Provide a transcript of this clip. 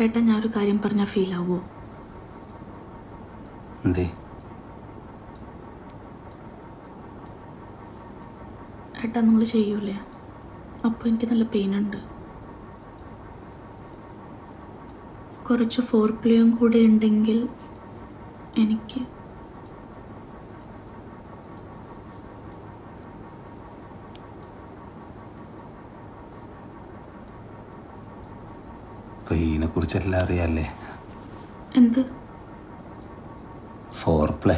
ഏട്ടാ ഞാൻ ഒരു കാര്യം പറഞ്ഞാൽ ഫീൽ ആവുമോ എന്തേ? ഏട്ടാ നമ്മൾ ചെയ്യൂലേ? അപ്പോൾ എനിക്ക് നല്ല പെയിനുണ്ട് കുറച്ച് ഫോർ പ്ലേയും കൂടെ ഉണ്ടെങ്കിൽ എനിക്ക് കുറിച്ച് കുറിച്ചെല്ലാം അറിയാല്ലേ? എന്ത്? Four play